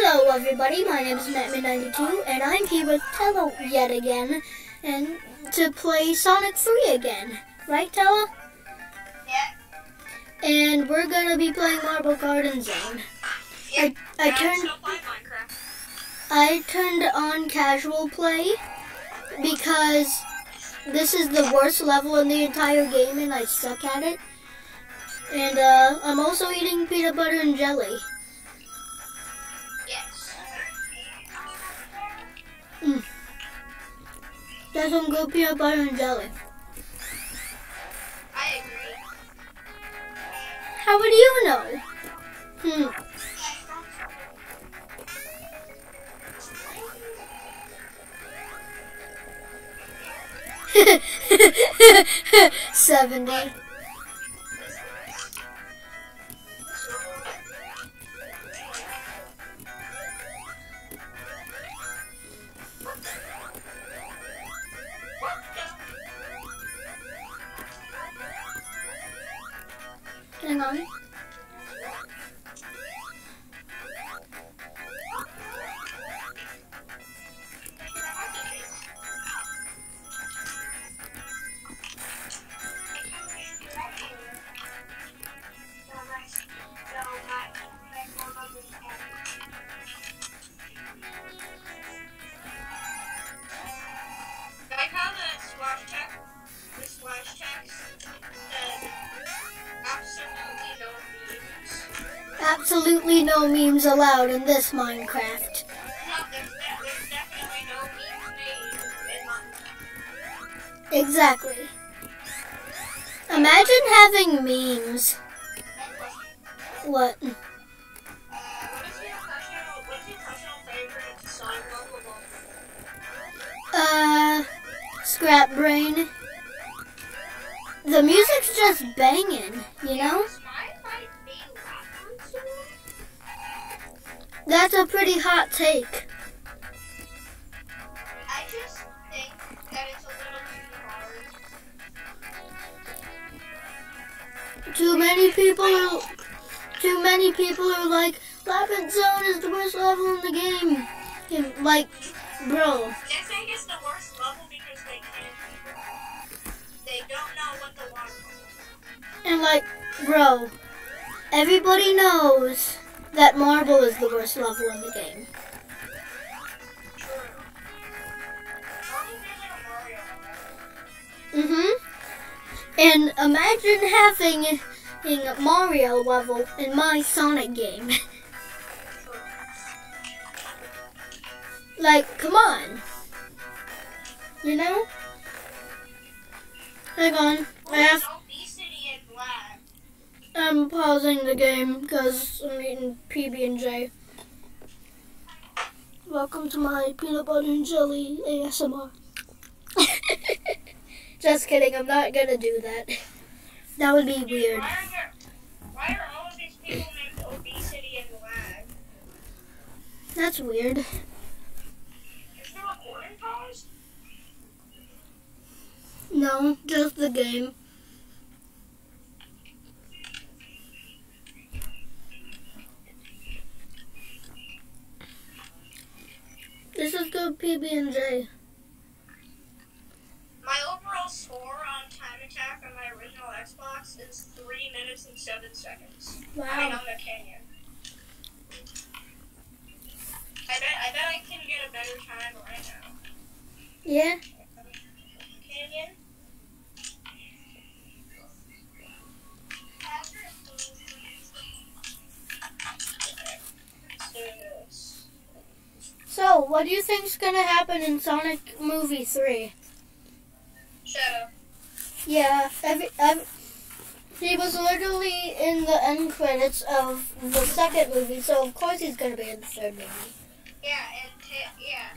Hello everybody, my name is Mattman92 and I'm here with Tello yet again and to play Sonic 3 again. Right Tello? Yeah. And we're gonna be playing Marble Garden Zone. Yeah. I, I Yeah, turned play Minecraft. I turned on casual play because this is the worst level in the entire game and I suck at it. And uh, I'm also eating peanut butter and jelly. That's some good peanut butter and jelly. I agree. How would you know? Hmm. Seventy. No memes allowed in this Minecraft. Exactly. Imagine having memes. What? Uh, Scrap Brain. The music's just banging, you know? That's a pretty hot take. I just think that it's a little too hard. Too many people are, too many people are like, Labyrinth Zone is the worst level in the game. And, like, bro, They think it's the worst level because they can't. They don't know what the water is. and like, bro, everybody knows that Marble is the worst level in the game. Mhm. And imagine having a Mario level in my Sonic game. Like, come on. You know? Hang on. I have. I'm pausing the game because I'm eating PB and J. Welcome to my peanut butter and jelly ASMR. Just kidding. I'm not gonna do that. That would be weird. Why are, there, why are all of these people named obesity and lag? That's weird. Is the recording paused? No, just the game. This is good PB and J. My overall score on Time Attack on my original Xbox is 3 minutes and 7 seconds. I mean, Wow. on the Canyon. I bet, I bet I can get a better time right now. Yeah. Canyon? So, what do you think's gonna happen in Sonic Movie Three? Shadow. Yeah, every, every, he was literally in the end credits of the second movie, so of course he's gonna be in the third movie. Yeah, and yeah.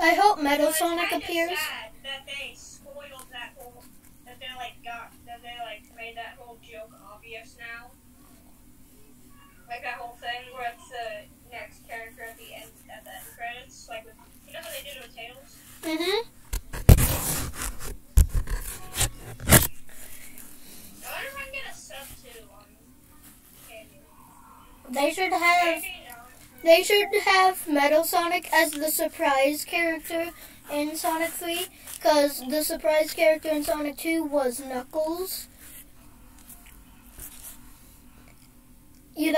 I hope Metal So Sonic appears. sad that they spoiled that whole, that they like got, that they like made that whole joke obvious now. Like that whole thing where it's the next character at the end, at the end credits, like with, you know how they did it with Tails? Mhm. I wonder if I can get a sub two on Canyon. They should have They should have Metal Sonic as the surprise character in Sonic 3, because the surprise character in Sonic 2 was Knuckles.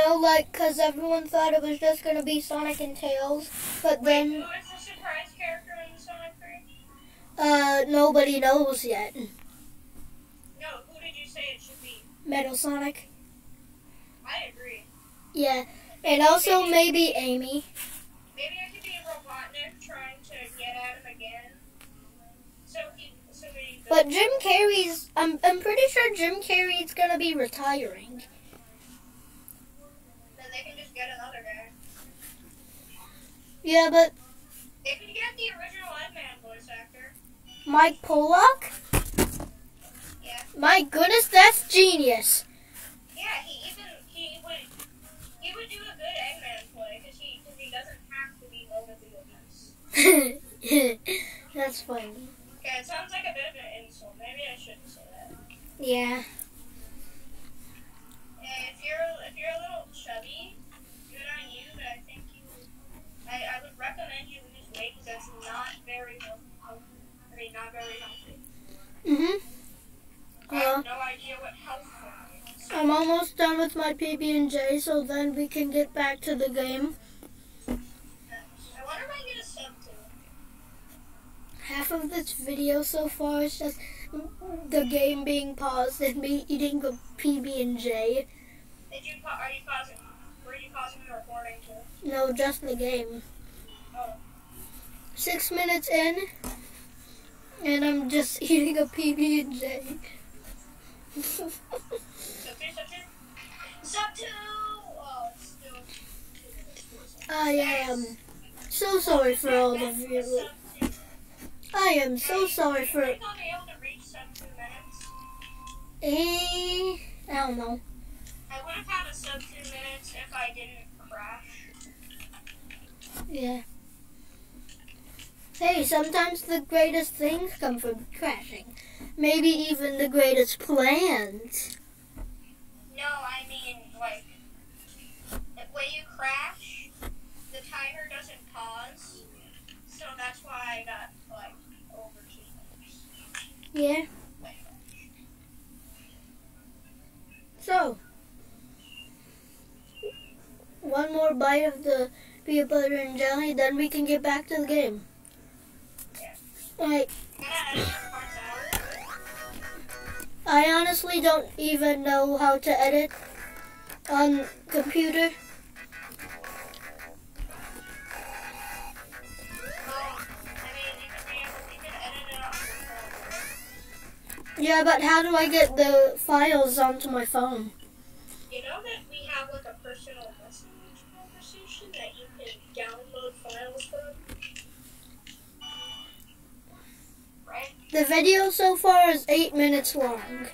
Know, like, because everyone thought it was just going to be Sonic and Tails, but Wait, then who is the surprise character in Sonic 3? uh, nobody knows yet. No, who did you say it should be? Metal Sonic. I agree. Yeah, and also maybe Amy. Maybe I could be Robotnik trying to get at him again. So he, so he. But Jim Carrey's, I'm, I'm pretty sure Jim Carrey's going to be retiring. Get another guy. Yeah, but They can get the original Eggman voice actor. Mike Pollock? Yeah. My goodness, that's genius. Yeah, he even he would he would do a good Eggman play because he cause he doesn't have to be overly obese. that's funny. Okay, it sounds like a bit of an insult. Maybe I shouldn't say that. Yeah. If you're if you're a little chubby, good on you. But I think you, I, I would recommend you lose weight because that's not very healthy. I mean, not very healthy. Mhm. I have no idea what health is. I'm almost done with my PB and J, so then we can get back to the game. I wonder if I get a sub to. Half of this video so far is just the game being paused and me eating the PB and J. Did you pa- are you pausing? Were you pausing the recording too? No, just the game. Six minutes in, and I'm just eating a PB and J. It's am so sorry for all the viewers. I am so sorry for. you? Eh, I don't know. I would have had a sub two minutes if I didn't. Yeah. Hey, sometimes the greatest things come from crashing. Maybe even the greatest plans. No, I mean like when you crash, the timer doesn't pause, so that's why I got like over two minutes. Yeah. So, one more bite of the peanut butter and jelly, then we can get back to the game. Out. I honestly don't even know how to edit on computer. Yeah, but how do I get the files onto my phone? You know that we have like a personal download files from? Right? The video so far is eight minutes long. Yeah,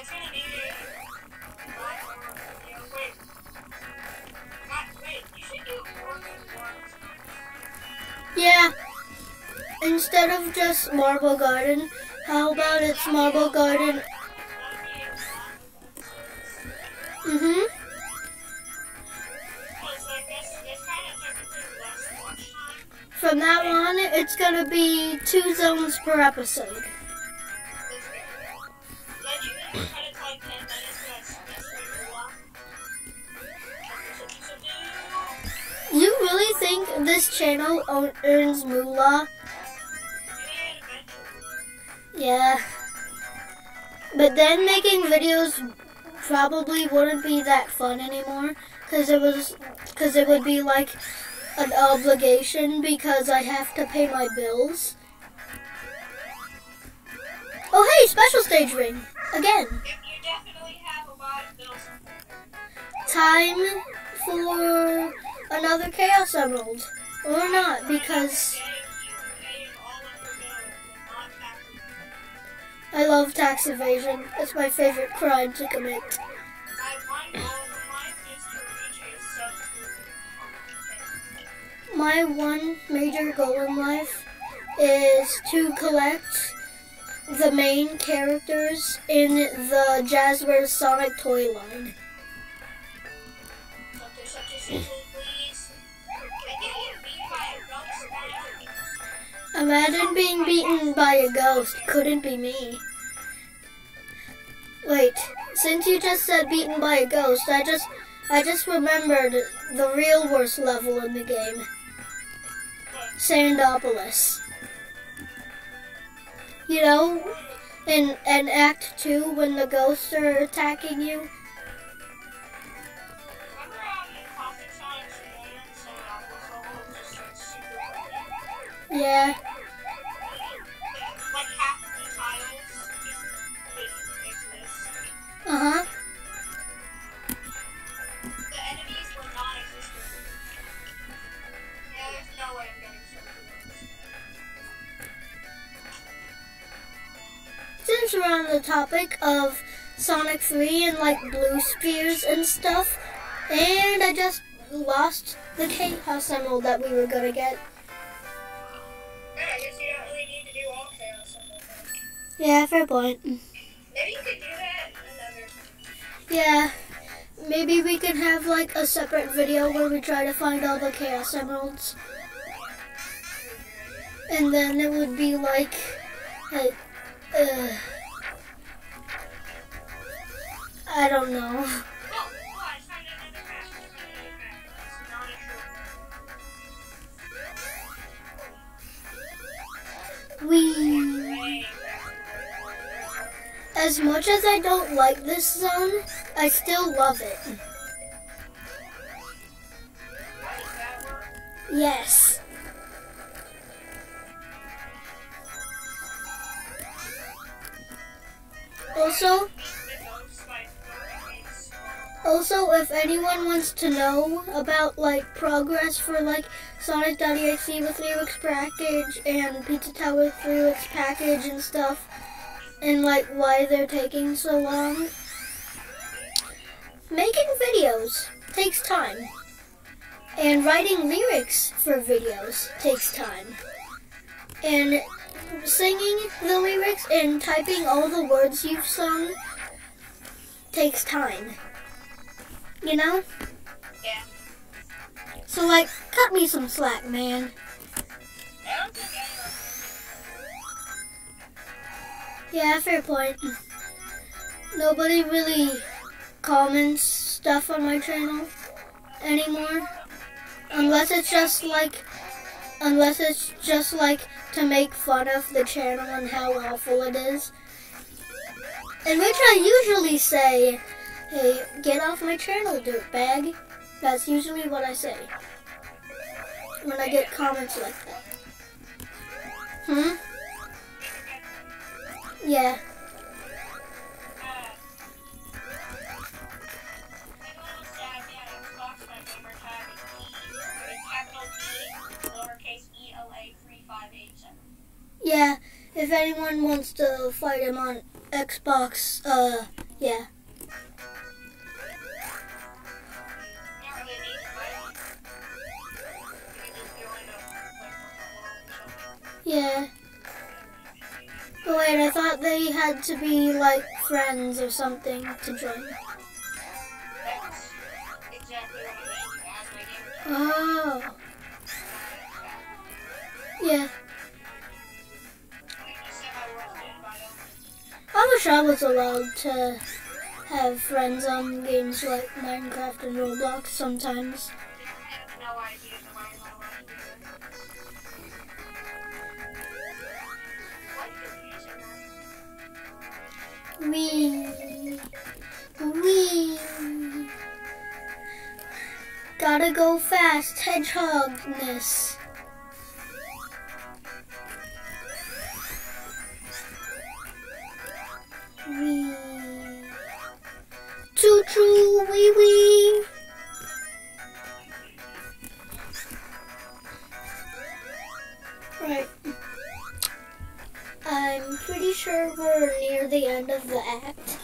it's gonna be a lot more video. Wait. Not, wait, you should do more than once. Yeah. Instead of just Marble Garden, how about it's Marble Garden? From now on, it's gonna be two zones per episode. You really think this channel earns moolah? Yeah. But then making videos probably wouldn't be that fun anymore because it was because it would be like an obligation because I have to pay my bills. Oh hey, special stage ring again. Time for another Chaos Emerald or not because I love tax evasion. It's my favorite crime to commit. My one major goal in life is to collect the main characters in the Jazwares Sonic toy line. Imagine being beaten by a ghost. Couldn't be me. Wait, since you just said beaten by a ghost, I just I just remembered the real worst level in the game. Sandopolis. You know, in in Act Two when the ghosts are attacking you. Remember um, Since we're the topic of Sonic 3 and like blue spheres and stuff, and I just lost the Chaos Emerald that we were gonna get. Yeah, I guess you don't really need to do all chaos on that. Yeah, fair point. Maybe you could do that another. Yeah, maybe we can have like a separate video where we try to find all the Chaos Emeralds. And then it would be like, like uh, true. We, Way as much as I don't like this zone, I still love it. Yes. Also, Also, if anyone wants to know about like progress for like Sonic.exe with lyrics package and Pizza Tower with lyrics package and stuff, and like why they're taking so long, making videos takes time, and writing lyrics for videos takes time, and singing the lyrics and typing all the words you've sung takes time. You know? Yeah. So like, cut me some slack, man. I don't think anyone. Yeah, fair point. Nobody really comments stuff on my channel anymore. Unless it's just like, unless it's just like to make fun of the channel and how awful it is. In which I usually say, hey, get off my channel, dirtbag. That's usually what I say. When I get comments like that. Hmm? Yeah. Yeah, if anyone wants to fight him on Xbox, uh, yeah. Yeah. But wait, I thought they had to be like friends or something to join. Oh. Yeah. I wish I was allowed to have friends on games like Minecraft and Roblox sometimes. We. We. Gotta go fast, hedgehogness. Wee. Choo choo, wee wee. Right. I'm pretty sure we're near the end of the act.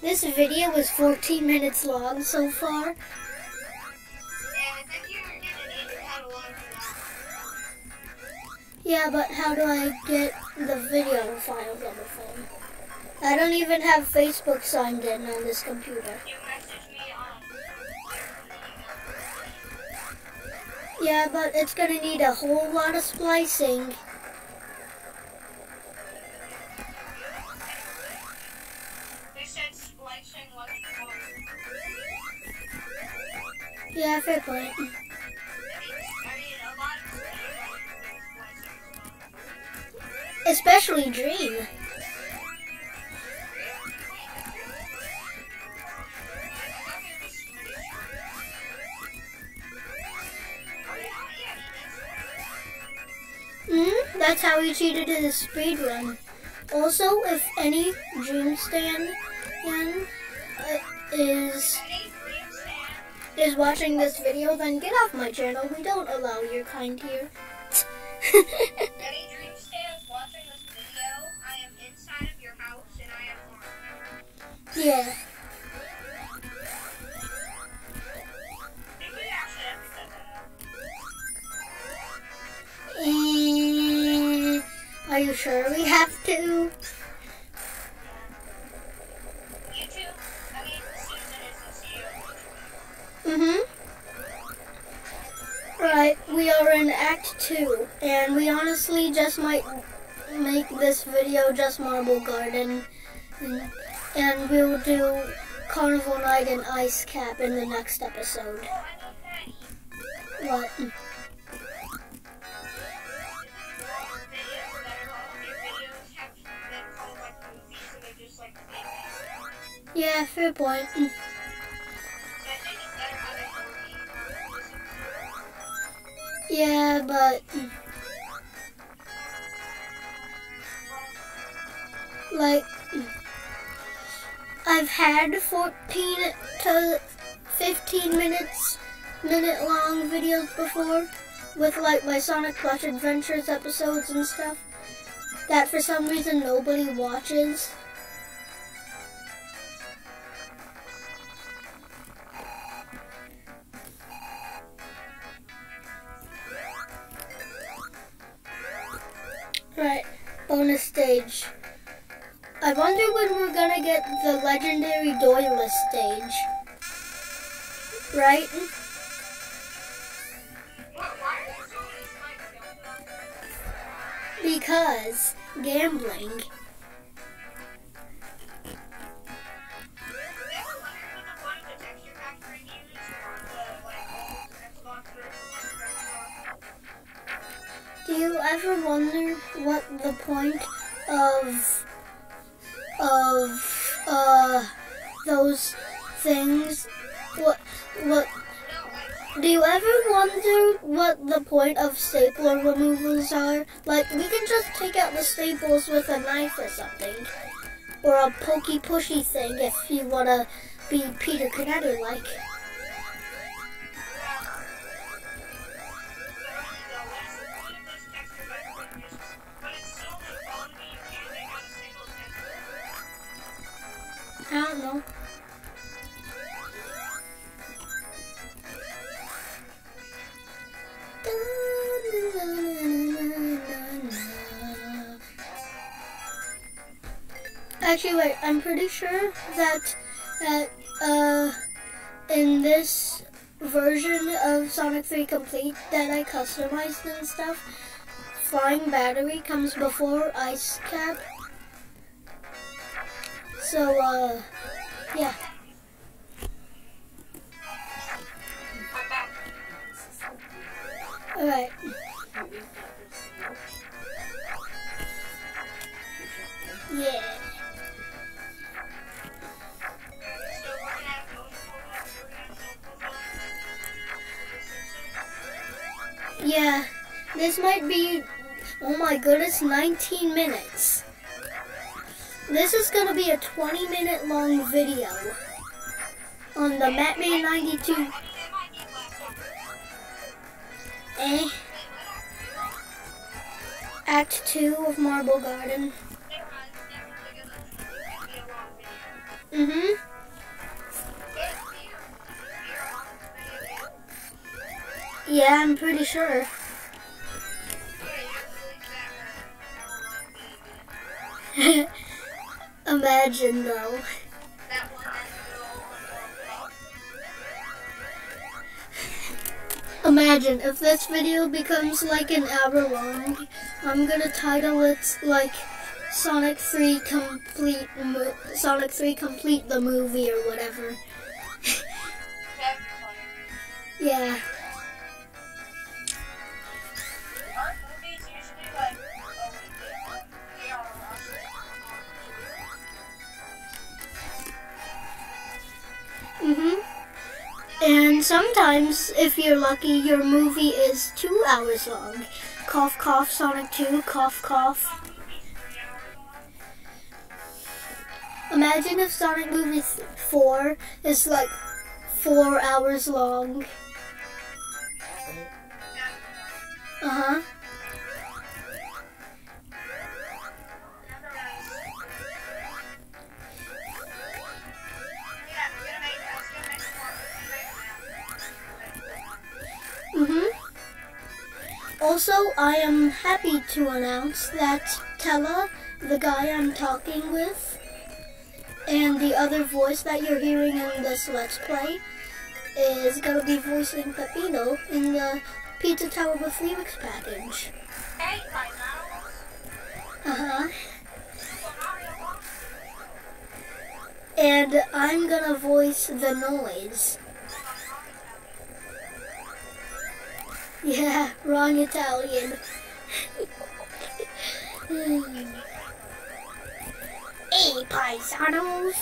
This video is 14 minutes long so far. Yeah, but how do I get the video files on the phone? I don't even have Facebook signed in on this computer. Yeah, but it's gonna need a whole lot of splicing. Splicing is fun. Especially Dream. Mm, that's how he cheated in his speed run. Also, if any Dream stand uh, is is watching this video, then get off my channel. We don't allow your kind here. Any dream stands watching this video, I am inside of your house and I am armed. yeah. I think we actually have to set that up. Eh, are you sure we have to? Mm-hmm. Right, we are in Act 2, and we honestly just might make this video just Marble Garden, and, and we'll do Carnival Night and Ice Cap in the next episode. What? Videos that are Yeah, but like I've had 14 to 15 minutes minute long videos before with like my Sonic Plush Adventures episodes and stuff that for some reason nobody watches. I wonder when we're gonna get the legendary Doyless stage. Right? Because gambling. Do you ever wonder what the point of of uh those things what what do you ever wonder what the point of stapler removals are? Like we can just take out the staples with a knife or something. Or a pokey pushy thing if you wanna be Peter Canetter Actually, wait. I'm pretty sure that that uh, in this version of Sonic 3 Complete that I customized and stuff, Flying Battery comes before Ice Cap. So, uh, yeah. Alright. Yeah. This might be, oh my goodness, 19 minutes. This is going to be a 20 minute long video on the Mattman 92. Eh? Act 2 of Marble Garden. Mm-hmm. Yeah, I'm pretty sure. Imagine though. Imagine if this video becomes like an hour long, I'm gonna title it like Sonic 3 complete Sonic 3 complete the movie or whatever. Yeah. And sometimes, if you're lucky, your movie is two hours long. Cough, cough, Sonic 2, cough, cough. Imagine if Sonic Movie th- 4 is like four hours long. Uh huh. Also, I am happy to announce that Tela, the guy I'm talking with, and the other voice that you're hearing in this Let's Play is going to be voicing Peppino in the Pizza Tower with Lyrics package. Uh-huh. And I'm gonna voice the noise. Yeah, wrong Italian. Hey, paisanos.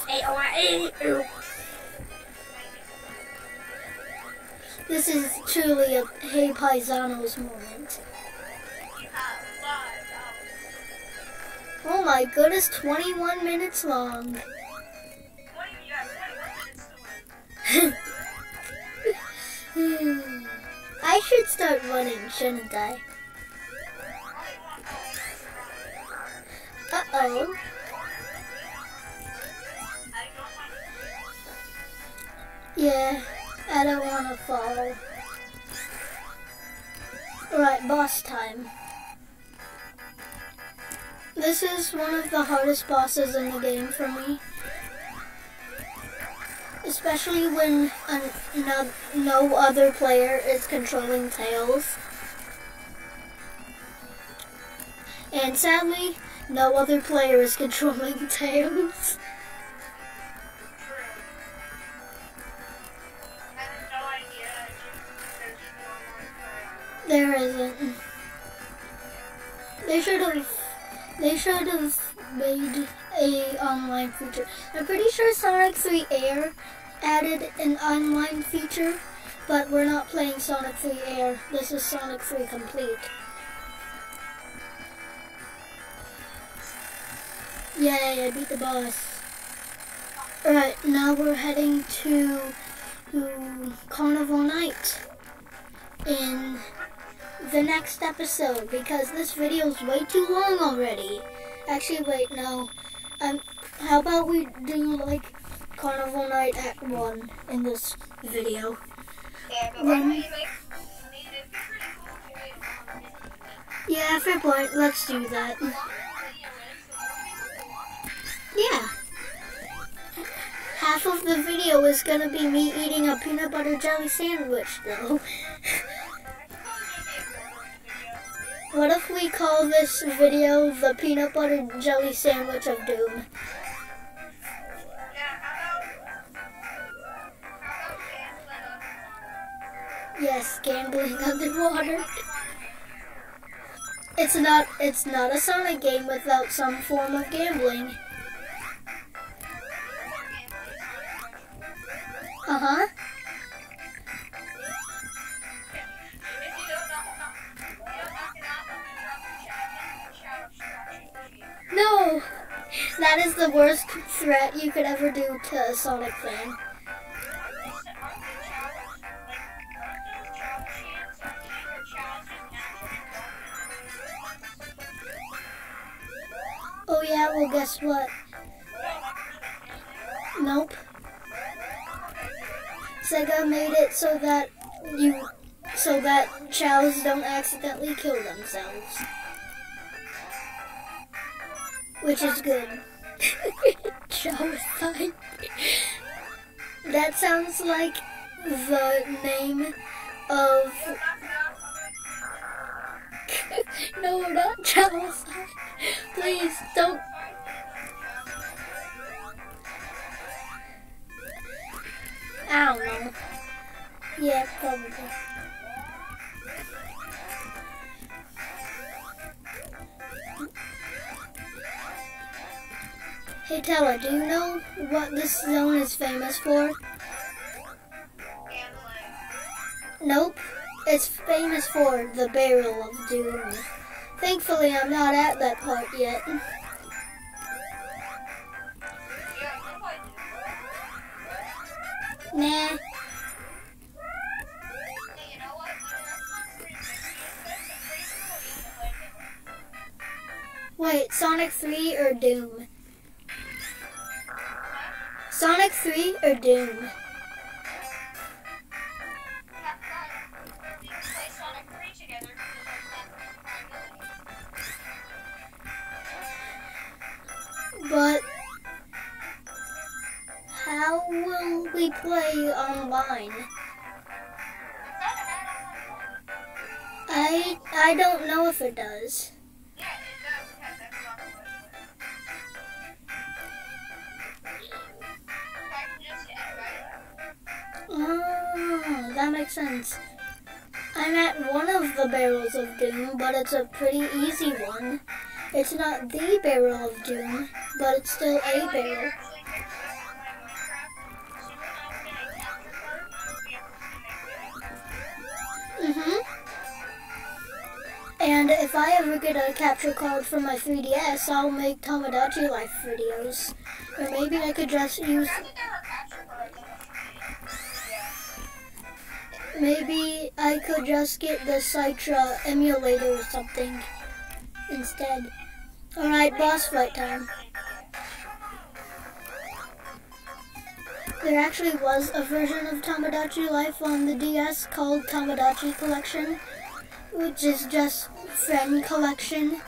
This is truly a Hey Paisanos moment. Oh my goodness, 21 minutes long. I should start running, shouldn't I? Uh-oh. Yeah, I don't want to fall. Alright, boss time. This is one of the hardest bosses in the game for me. Especially when uh, no, no other player is controlling Tails. And sadly, no other player is controlling Tails. There isn't. They should have. They should have made a online feature. I'm pretty sure Sonic 3 Air added an online feature, but we're not playing Sonic 3 Air. This is Sonic 3 Complete. Yay, I beat the boss. Alright, now we're heading to, Carnival Night in the next episode because this video is way too long already. Actually, wait, no. Um, how about we do like Carnival Night Act 1 in this video? Yeah, but Then- why don't you make need it pretty cool to be Yeah, fair point. Let's do that. Yeah. Half of the video is gonna be me eating a peanut butter jelly sandwich, though. What if we call this video the peanut butter jelly sandwich of doom? Yes, gambling underwater. It's not it's not a Sonic game without some form of gambling. Uh-huh. No! That is the worst threat you could ever do to a Sonic fan. Yeah, well guess what? Nope. Sega made it so that you so that chows don't accidentally kill themselves. Which is good. Chow time. That sounds like the name of no, not Charles. Please don't. I don't know. Yeah, probably. Hey Teller, do you know what this zone is famous for? Nope. It's famous for the Barrel of Doom. Thankfully, I'm not at that part yet. Nah. Wait, Sonic 3 or Doom? Sonic 3 or Doom? Play online? I I don't know if it does. Oh, that makes sense. I'm at one of the barrels of doom, but it's a pretty easy one. It's not the barrel of doom, but it's still a barrel. Capture card for my 3DS, I'll make Tomodachi Life videos. Or maybe I could just use... Maybe I could just get the Citra emulator or something instead. Alright, boss fight time. There actually was a version of Tomodachi Life on the DS called Tomodachi Collection, which is just friend collection,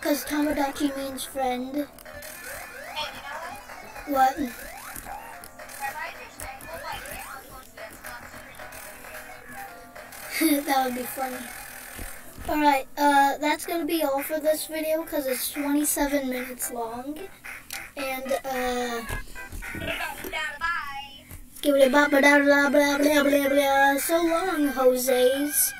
because Tomodachi means friend. What? that would be funny. Alright, uh, that's going to be all for this video because it's 27 minutes long. And, uh... Give it a blah blah blah blah blah blah blah. So long, Jose's.